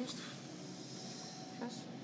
custo. Faz.